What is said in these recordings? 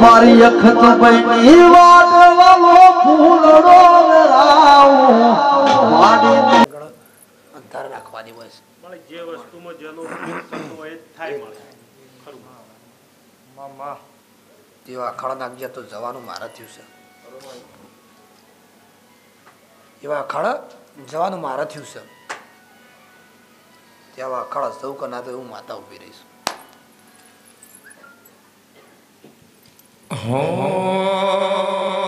મારી અખત બની વાત વાલો ફૂલડો રાવ. માડી અંધાર રાખવાની હોય છે. મળે જે વસ્તુમાં જેનો હોય થાય મામા અખાડા નાખ્યા તો જવાનું મારા થયું છે. એવા અખાડા જવાનું મારા થયું છે. તેવા અખાડા સૌ કના તો હું માતા ઊભી રહીશ આ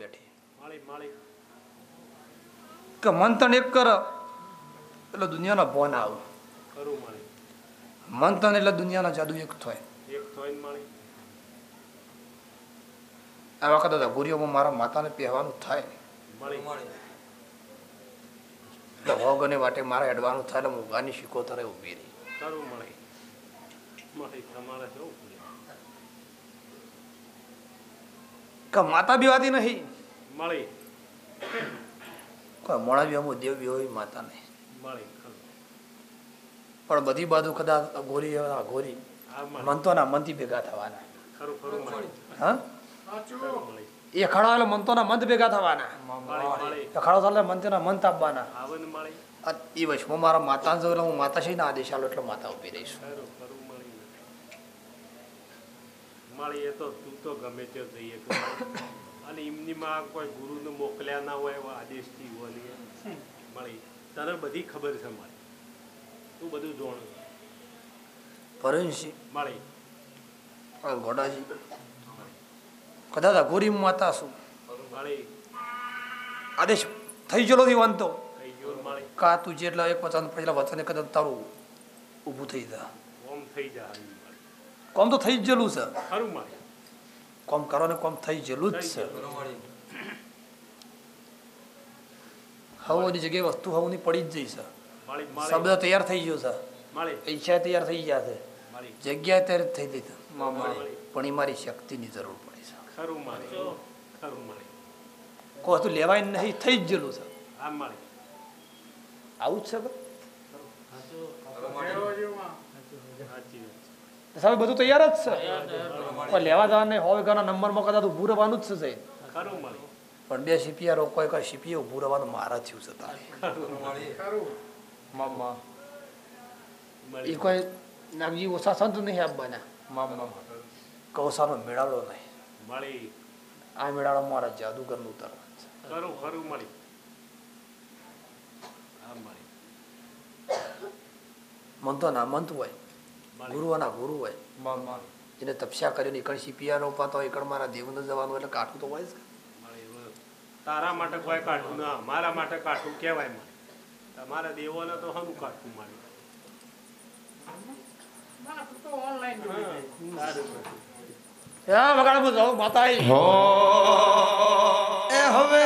બેઠી. કે મંથન એક કર એટલે દુનિયાનો ભોન આવ. તને એટલે દુનિયાનો જાદુ એક થાય. આ વખતે તો ગુરીઓમાં મારા માતાને પહેવાનું થાય. ભોગને માટે મારે એડવાનું થાય એટલે હું ગાની શીખોતરે ઊભી રહી. કે માતા બીવાતી નહીં. માળી. કોઈ મોણા બી અમુક દેવ હોય માતા નહીં માળી પણ બધી બાજુ કદાચ ગોરી આ માળી. મનથી ભેગા થવાના. ખરું ખરું હા? એ અખાડો એટલે મંતોના મંત ભેગા થવાના. માળી માળી. અખાડો ચાલે મનતોના મન તાપવાના આવે ને માળી એ વચમાં મારા માતાને જો એટલે હું માતા છે આદેશ આલો એટલે માતા ઊભી રહીશ. ખરું ખરું માળી. માળી એ તો તું તો ગમે તે જઈએ. અને એમની માં કોઈ ગુરુને મોકલ્યા ના હોય એવા આદેશથી હોય મળી. તને બધી ખબર છે મારી. તું બધું જોણ. પરણશી મળી. ગોડાજી કદાચ આ ગોરી માતા શું? મળી. આદેશ થઈ ગયો નથી વાંધો કા તું જેટલા એક વચન પહેલા વચને કદાચ તારું ઊભું થઈ જા. કોમ થઈ જાય કોમ તો થઈ જ ગયેલું છે. ખરું મળી. કોમ કરો ને કોમ થઈ ગયેલું જ છે હવાની જગ્યાએ વસ્તુ હવની પડી જ જઈ છે શબ્દ તૈયાર થઈ ગયો છે પૈસા તૈયાર થઈ ગયા છે જગ્યા તૈયાર થઈ ગઈ છે પણ એ મારી શક્તિની જરૂર પડી છે કોઈ વસ્તુ લેવાય નહીં થઈ જ ગયેલું છે આવું જ છે સાહેબ બધું તૈયાર જ છે કોઈ લેવા જવા નહીં હોય ઘણા નંબરમાં કદાચ ઊભું રહેવાનું જ છે પણ બે સીપીઆ કોઈ એક સીપીએ ઊભું રહેવાનું મારા થયું છે તારે. એ કોઈ નાગજી ઓછા સંત નહીં આપવાના કૌસાનો મેળાવડો નહીં. આ મેળાવડો મારા જાદુગરનું ઉતારવાનું છે. ખરું ખરું મળી. આ મળી. મંતો ના મંત હોય ગુરુઓના ગુરુ હોય. મામા. જેને તપસ્યા કર્યો એકણ સીપીઆર ઉપાતો એકણ મારા દેવને જવાનું એટલે કાઠું તો હોય જ. તારા માટે કોઈ કાઠું ના મારા માટે કાઠું કહેવાય મળી તમારા દેવોને તો હનું કાઠું મારે માતા એ હવે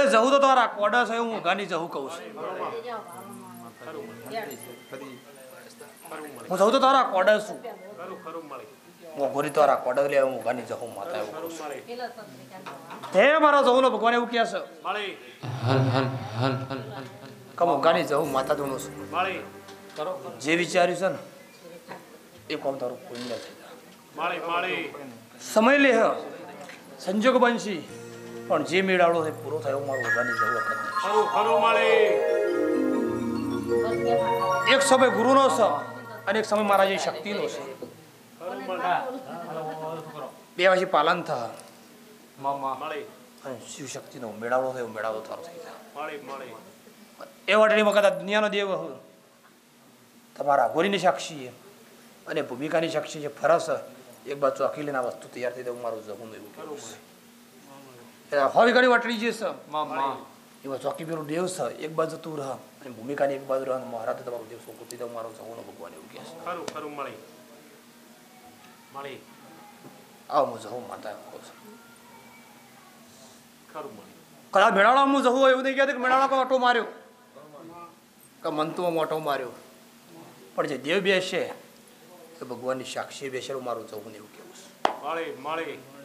તે જવું તો તારા કોડા છે હું ગાની જહુ કહું છું. હું જવું તો તારા કોડા છું. હું ગોરી તારા કોડા લે હું ગાની જવું માતા એવું હે મારા જવું ભગવાન એવું કહે છે. મળી કે ગાની માતા દોનું છું. જે વિચાર્યું છે ને એ કોમ તારું પુણ્ય થઈ જાય મળી મળી. સમય લે સંજોગ બનશી. પણ જે મેળાવડો એ પૂરો થયો મારો ભગવાનની જરૂર મળી. એક સમય ગુરુનો છે અને એક સમય મારા જે શક્તિનો છે. બે પછી પાલન અને શિવ શક્તિનો મેળાવડો થયો મેળાવડો તારો થઈ જાય મળી મળી. એ વાટેની વખત આ દુનિયાનો દેવ તમારા ગોરીની સાક્ષી છે અને ભૂમિકાની સાક્ષી છે. ફરસ એક બાજુ અખિલને આ વસ્તુ તૈયાર થઈ દઉં મારું જમું એવું ખરું કેવું મળી છે વાટડી જે છે મળી ચોકી પેલો દેવ છે એક બાજુ તું રહ. અને ભૂમિકાની એક બાજુ રહ. મહારાજ તમારું દેવ શું તે મારો જવું ભગવાન એવું કહે છે. ખરું ખરું મળી. મળી. આવો હું માતા કહું છું. ખરું મળી. કદાચ મેળાળા હું જવું એવું નહીં કહેતો કે મેળાળા કોઈ ઓટો માર્યો. કે મંતુમાં મોટો માર્યો. પણ જે દેવ બેસે એ ભગવાનની સાક્ષી બેસે મારું જવું ને એવું કેવું છે. મળી મળી.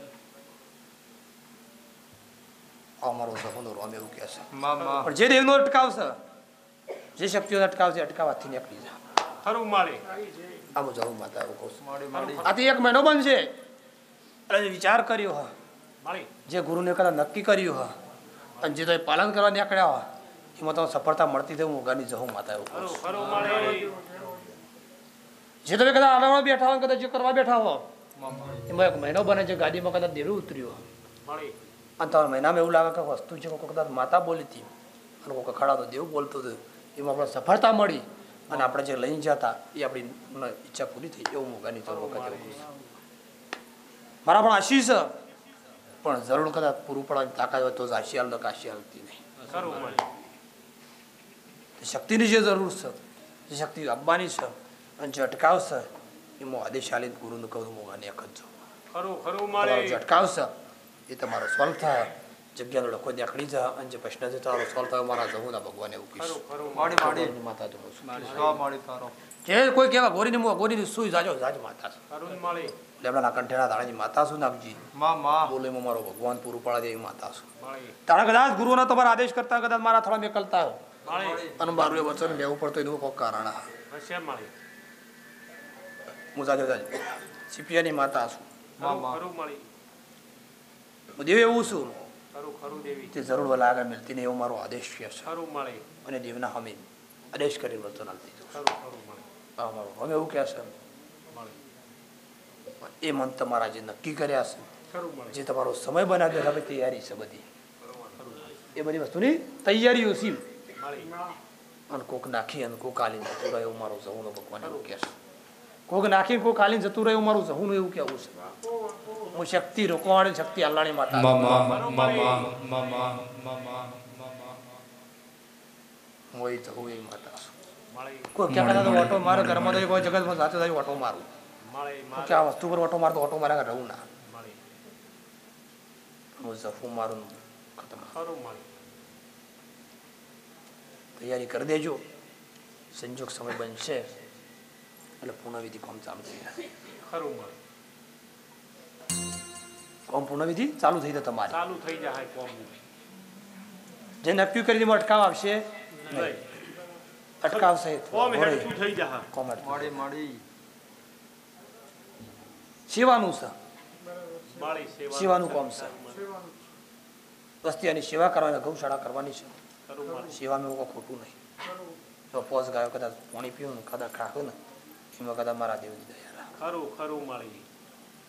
આ મારો જવું રોમ એવું કહેશે પણ જે દેવનો અટકાવશે જે શક્તિઓ અટકાવશે અટકાવવાથી નીકળી જા ખરું મળી. આ હું જવું માતા એવું કહું આથી એક મહિનો બનશે અને વિચાર કર્યો હા જે ગુરુને કદાચ નક્કી કર્યું હા અને જે તો પાલન કરવા નીકળ્યા હોય એમાં તમને સફળતા મળતી થઈ હું ઉગાની જહું માતા એવું જે તમે કદાચ આડવા બેઠા હોય કદાચ જે કરવા બેઠા હો એમાં એક મહિનો બને છે ગાડીમાં કદાચ દેરું ઉતર્યું મળી. અને તમારા મહિનામાં એવું લાગે કે વસ્તુ છે કોઈ કદાચ માતા બોલી હતી અને કોઈ કખાડા તો દેવ બોલતું હતું એમાં આપણે સફળતા મળી અને આપણે જે લઈને જતા એ આપણી ન- ઈચ્છા પૂરી થઈ એવું મોગાની તો વખત એવું કહું છું. મારા પણ આશીષ છે પણ જરૂર કદાચ પૂરું પડવાની તાકાત હોય તો જ આશી હાલ તો કાશી હાલતી નહીં ખરું મળી તે શક્તિની જે જરૂર છે જે શક્તિ આપવાની છે અને જે અટકાવશે એમાં આદેશ આલી ગુરુનું કહું મોગાની એક જ જો ખરું ખરું તમારો મળી જે અટકાવશે એ તમારો સોલ્વ થાય. જગ્યાનો લખો ત્યાં ખડી જા અને જે પ્રશ્ન છે તારો સોલ્વ થાય મારા જવું ના ભગવાન એવું કહીશું માતા જો તારો. કોઈ કહેવા ગોરીની મુવા ગોરીની સુઈ જાજો જાજ માતા લેમડાના કંઠેના દાણાની માતા માં માં. બોલે હું મારો ભગવાન પૂરું પાડે એવી માતા છું. તારા કદાચ ગુરુના તમારા આદેશ કરતા કદાચ મારા થોડા મેકલતા હો અને મારું એ વચન લેવું પડતું એનું કોઈ કારણ. હું જાજો જાજો. સીપિયાની માતા છું. હું દેવ એવું છું. દેવી. તે જરૂર વલા આગળ મિલતી નહીં એવો મારો આદેશ છે. અને દેવના હમીન આદેશ કરીને વચન આપી દીધું. ખરું ખરું મળી. આ મારું હવે એવું કહેશે એ મન તમારા જે નક્કી કર્યા છે. જે તમારો સમય બનાવ્યો હવે તૈયારી છે બધી. એ બધી વસ્તુની તૈયારીઓ છે. અને કોક નાખી અને કોક આલી જતું મારું ભગવાન એવું કહે છે. કોક નાખી કોક આલીને જતું રહે એવું મારું જહુનું એવું કેવું છે. હું શક્તિ રોકવાણી શક્તિ અલ્લાણી માતા એ જહું એવી માતા કોઈ ક્યાં કદાચ ઓટો મારે ઘરમાં તો કોઈ જગતમાં સાથે થાય ઓટો મારું. મળી કે વસ્તુ પર ઓટો મારતો ઓટો મારે રહું ના. હું જફું મારું ખતમ. તૈયારી કરી દેજો. સંજોગ સમય બનશે. એટલે પૂર્ણવિધિ કોમ ચાલુ થઈ જાય. ખરું કોમ પૂર્ણવિધિ ચાલુ થઈ જાય તમારે. ચાલુ થઈ જાય કોમ. જે નક્કી કરી દીધું અટકાવ આવશે? નહીં. અટકાવશે કોમ ઘોડે. થઈ જાય કોમ અટકાવ. માડી માડી. સેવાનું છે. સેવાનું કોમ છે. વસ્તીઓની સેવા કરવાની ગૌશાળા કરવાની છે. ખરું સેવામાં કોઈ ખોટું નહીં. જો પોસ ગાયો કદાચ પાણી પીવું ને કદાચ ખાખું ને એમાં કદાચ મારા દેવની દયા. ખરું ખરું મળી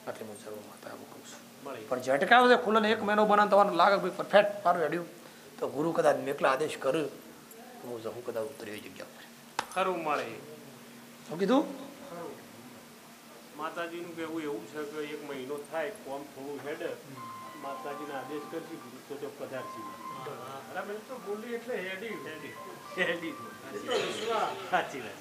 આટલી હું જરૂર માતા આવું કહું છું મળી પણ જે અટકાવે છે ખુલ્લો એક મહિનો બનાવ તમારે લાગે ભાઈ પરફેક્ટ મારું હેડ્યું તો ગુરુ કદાચ મેકલા આદેશ કર્યો હું જવું કદાચ ઉતરી એ જગ્યા ઉપર ખરું મળે શું કીધું માતાજીનું કહેવું એવું છે કે એક મહિનો થાય કોમ થોડું હેડ માતાજીના આદેશ કરશે ગુરુ તો તો પધારશી બરાબર તો બોલી એટલે હેડી હેડી હેડી સાચી વાત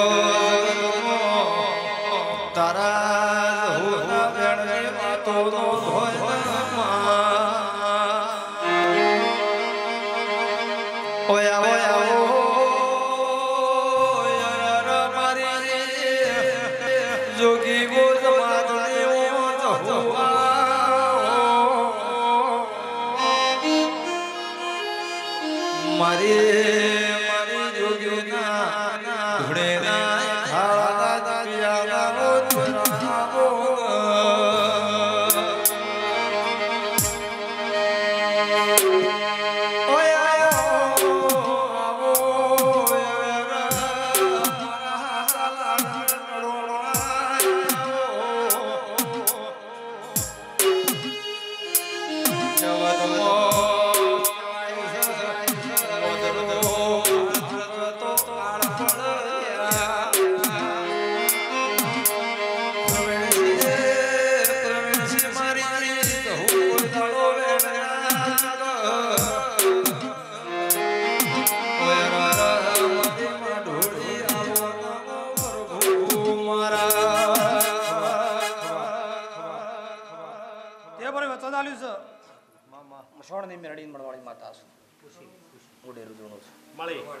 મારી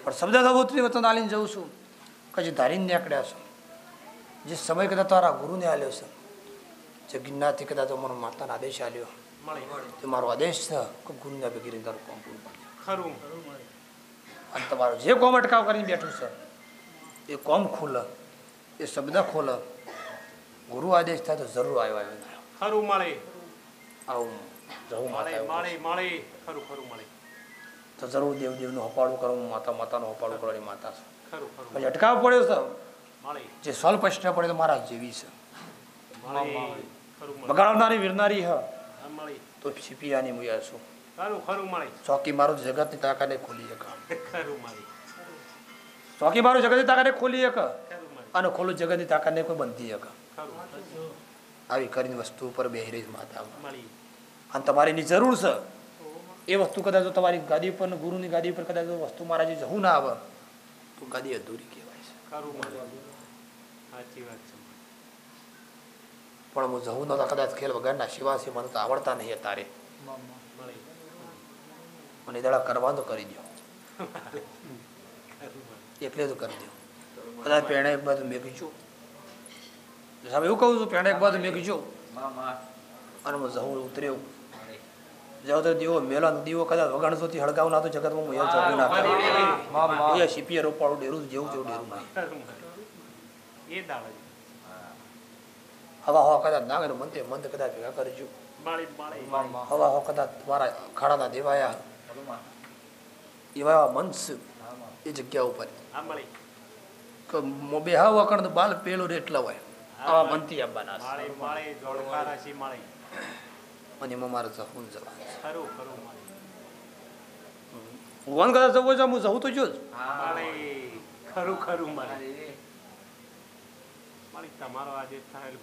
પણ શબ્દ ગભૂત્રી વતન આલીને જઉં છું કજી ધારીને નીકળ્યા છું. જે સમય કદાચ તારા ગુરુને આલ્યો છે. જે ગિરનારથી કદાચ મારો માતાનો આદેશ આલ્યો. તે મારો આદેશ છે કે ગુરુના બગીરીને તારું કોમ પૂરું ખરું. અને તમારો જે કોમ અટકાવ કરીને બેઠું છે એ કોમ ખુલે એ શબ્દ ખોલે. ગુરુ આદેશ થાય તો જરૂર આવ્યો આવ્યો. ખરું મળે. આવું. જવું મળે મળી મળી. ખરું ખરું મળી. તો જરૂર દેવદેવનું હપાળું કરવું માતા માતાનું હપાળું કરવાની માતા છે. પછી અટકાવ પડ્યો છે જે સ્વલ્પ પ્રશ્ન પડે તો મારા જેવી છે. મળી. ખરું મળી. બગાડનારી વિરનારી હ. તો છીપિયાની મુયા છું. ખરું ખરું મળી. ચોકી મારું જગતની તાકાતે ખોલી મળી. ચોકી મારું જગતની ને ખોલી મળી. અને ખોલું જગતની તાકાતને કોઈ બંધી એક. ખરું આવી કરીને વસ્તુ ઉપર બેહી રહી માતા અને તમારી એની જરૂર છે. એ વસ્તુ કદાચ જો તમારી ગાદી પર ગુરુની ગાદી પર કદાચ વસ્તુ મારા જે જવું ના આવે. તો ગાદી અધૂરી કહેવાય છે. પણ હું જવું નહોતા કદાચ ખેલ વગરના શિવાસી મને તો આવડતા નહીં તારે મને દાડા કરવા તો કરી દો એટલે જ કરી દો કદાચ પેણે એક બાજુ મેં છું સાહેબ એવું કહું છું પેણે એક બાજુ મેં છું અને હું જવું ઉતર્યો. જાવ દીવો મેલો ને દીવો કદાચ વગાણસોથી હળગાવ ના તો જગતમાં હું એ જવું ના કરું એ સીપીએ રોપાળું ડેરું જેવું જેવું ડેરું. નહીં હવા હવા કદાચ નાગે તો મંતે મંદ કદાચ ભેગા કરજો. મળી મળી હવા હવા કદાચ તમારા ખાડાના દેવાયા. એવા એવા મનસ એ જગ્યા ઉપર. મોબે હા વખણ તો બાલ પેલું રે એટલા હોય. આવા મનથી આવવાના અને એમાં મારે જવું જવાનું. છે. ખરું ખરું. મળી હું વન કદાચ જવું છે હું જવું તો જો જ ખરું ખરું મળી મળી તમારો આજે થાય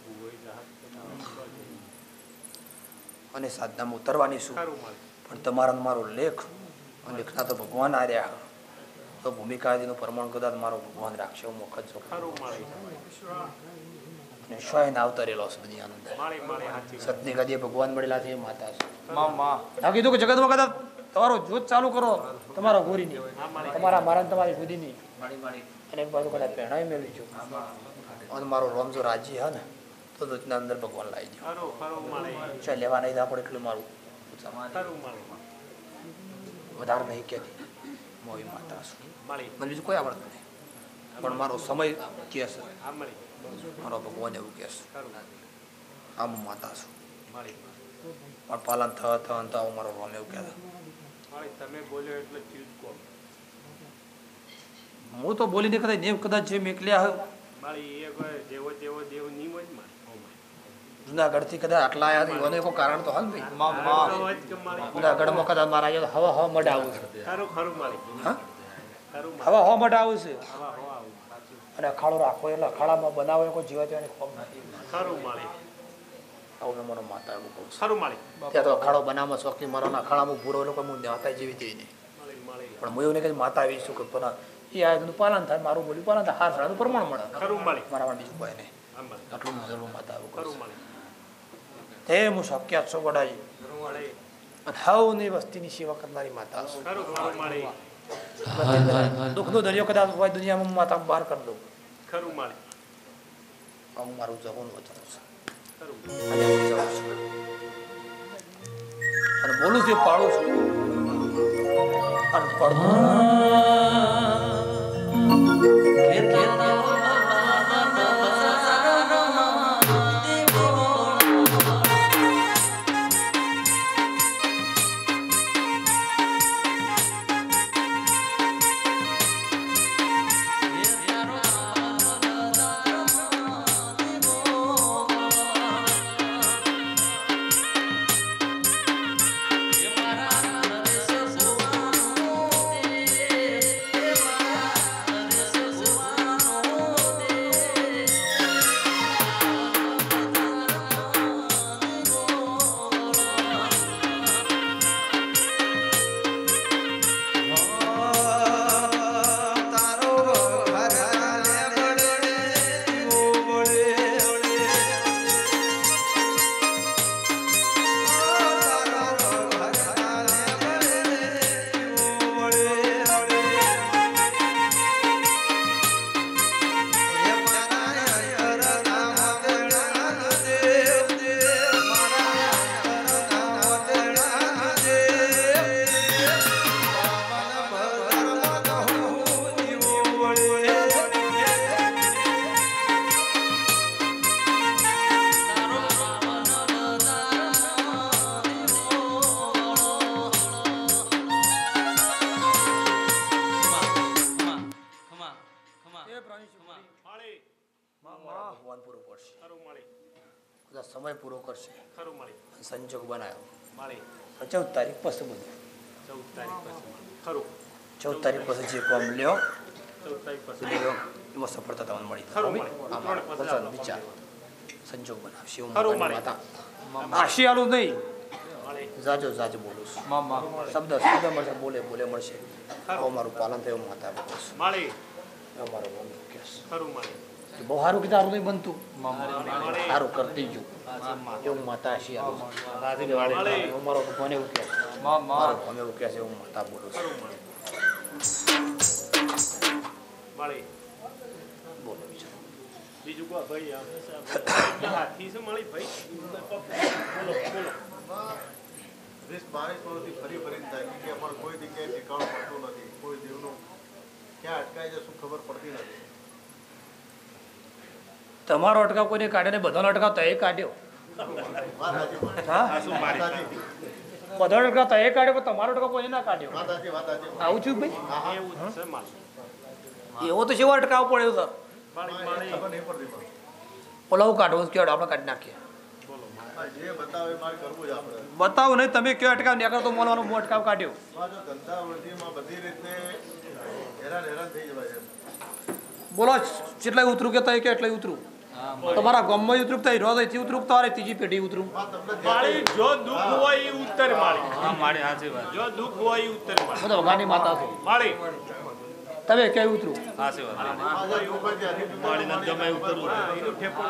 અને સાધનામાં ઉતરવાની શું પણ તમારા મારો લેખ લેખના તો ભગવાન આર્યા તો ભૂમિકા પ્રમાણ કદાચ મારો ભગવાન રાખશે હું વખત જો ખરું મળી અને સ્વયં આવતરેલો છે બધી આનંદ. મળી મળી સતની ગદીએ ભગવાન મળેલા છે એ માતા છે. માં આ કીધું કે જગતમાં કદાચ તમારો જોત ચાલુ કરો તમારા ગોરીની. નહીં તમારા મારા તમારી તમારી સુધીની અને એક બાજુ કદાચ પ્રેરણા મેળવી છું અને મારો રોમ જો રાજી હે ને તો દૂધના અંદર ભગવાન લાવી દો. ચાલ લેવા નહીં આપણે એટલું મારું વધારે નહીં કહેતી મોવી માતા છું મળી મને બીજું કોઈ આવડતું નહીં. પણ મારો સમય કહે છે. મારો ભગવાન એવું કહેશે. આમ હું માતા છું. પણ પાલન થ થ અંત આવું મારો રોમ એવું કહેતા તમે બોલ્યો એટલે ચીજ કહો. હું તો બોલીને કદાચ નેવ કદાચ જે મેકલ્યા દેવ. જુનાગઢથી કદાચ આટલા આવ્યા હતા એનું કોઈ કારણ તો હાલ ભાઈ. જુનાગઢમાં કદાચ મારા અહીંયા હવા હવા મઢ આવું છે. હવા હવા મઢ આવું છે. હવા હવા આવું. સાચું. અને અખાડો રાખો એટલે અખાડામાં બનાવો એ કોઈ જીવા જવાની ખોમ નથી. ખરું મળી આવું મારો માતા એવું કહું સારું ખરું મળી ત્યાં તો અખાડો બનાવવા શોખી મારો અખાડામાં ભૂરો લોકો હું માતા જેવી મળી મળી પણ હું એવું નહીં કે માતા આવી છું કે પણ એ આ પાલન થાય મારું બોલ્યું પાલન થાય હાર સારું પ્રમાણ મળે. ખરું મળી મારા માટે બીજું કોઈ નહીં. આટલું જરૂર માતા એવું ખરું છું. તે હું શક્ય છો મળી અને હવની વસ્તીની સેવા કરનારી માતા છું. મળી દુઃખનો દરિયો કદાચ હોય દુનિયામાં માતા બહાર કરી દઉં. ખરું મળી આમ મારું જવાનું વચન છે. અને બોલું છું પાડું છું. અને પડતું સંજોગ બનાવ્યો. ચૌદ તારીખ પછી બધું ચૌદ તારીખ પછી ખરું. ચૌદ તારીખ પછી જે કોમ લ્યો ચૌદ તારીખ પછી. લ્યો એમાં સફળતા તમને મળી વિચાર. સંજોગ બનાવશે. માતા નહીં. જાજો જાજો બોલું છું. શબ્દ શબ્દ મળશે બોલે બોલે મળશે. મારું પાલન થયું માતા બોલું છું. મારો કેસ. ખરું મળી. બહુ સારું કીધું સારું નહીં બનતું. સારું કરતી ગયું એવું માતા આશિયાલું મળી એવું મારો ભગવાન એવું કહે છે. મારો ભગવાન એવું કહે છે હું માતા બોલું છું. બોલો બીજું કો ભાઈ હાથી છે મળી ભાઈ? બોલો બોલો. વીસ બાવીસ વર્ષથી ફરી ફરી થાય કે અમારે કોઈ જગ્યાએ ઠેકાણું પડતું નથી કોઈ દેવનું ક્યાં અટકાઈ જશું ખબર પડતી નથી. તમારો અટકાવ કોઈને કાઢે ને બધાનો અટકાવ તય કાઢ્યો. બધાનો અટકાવ તય કાઢ્યો પણ તમારો અટકાવ કોઈ ના કાઢ્યો? આવું છું ભાઈ? એવું તો જેવો અટકાવ પડ્યો સર. ઓલાવું કાઢવું કેવડ? આપણે કાઢી નાખીએ. બતાવે નહીં, તમે કયો અટકાવ? નીકળો તો મોલવાનો હું અટકાવ કાઢ્યો. બોલો જેટલા ઉતરું કે તય કે એટલે ઉતરું. તમારા ગામમાં ઉતરું તઈ રોજ અહીંથી ઉતરું તમારે ત્રીજી પેઢી ઉતરું વાત તમને માળી ધ્યાન જો દુઃખ હોય એ ઉત્તર માળી. હા મારી સાચી વાત. જો દુઃખ હોય એ ઉત્તર માળી. બધા ભગવાનની માતા છો. માળી. તમે ક્યાંય ઉતરું? સાચી વાત. આ જે ઉપર જ્યાંથી માળીને ગમે ઉતરવું હા, એનું ઠેકું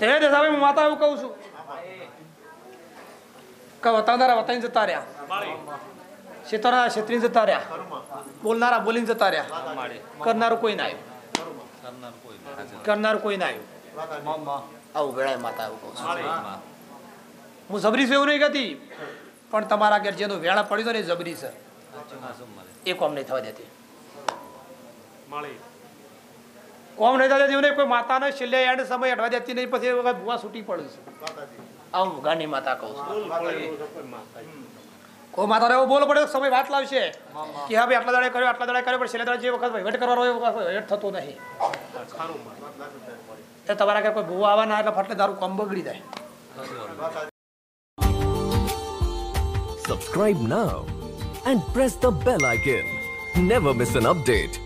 તે જ હવે હું માતા એવું કહું છું. કે વતાવનારા વતાઈને જતા રહ્યા. માળી. શેતરના છેતરીને જતા રહ્યા. કરુમાં બોલનારા બોલીને જતા રહ્યા. મારી કરનારું કોઈ ના આવ્યું. કરનાર કોઈ ના આવ્યું આવું વેળાએ માતા એવું કહું છું હું જબરી છે એવું નહીં કહેતી પણ તમારા ઘેર જેનો વેળા પડ્યું ને જબરી છે એ કોમ નહીં થવા દેતી કોમ નહીં થવા દેતી નહીં કોઈ માતાને છેલ્લે એન્ડ સમય અડવા દેતી નહીં પછી ભૂવા છૂટી પડે છે આવું ગાની માતા કહું છું કોઈ માતા એવો બોલ પડે સમય વાત લાવશે કે હા ભાઈ આટલા દાડે કર્યો આટલા દાડે કર્યો પણ છેલ્લે દાડે જે વખત વહીવટ કરવાનો એ વખત વહીવટ થતો નહીં ખરું માળી વાત લાગુ થાય મારી. એ તમારા ઘેર કોઈ ભૂવા આવવાના એટલે ફટલે તારું કામ બગડી જાય. And press Subscribe now and press the bell icon. Never miss an update.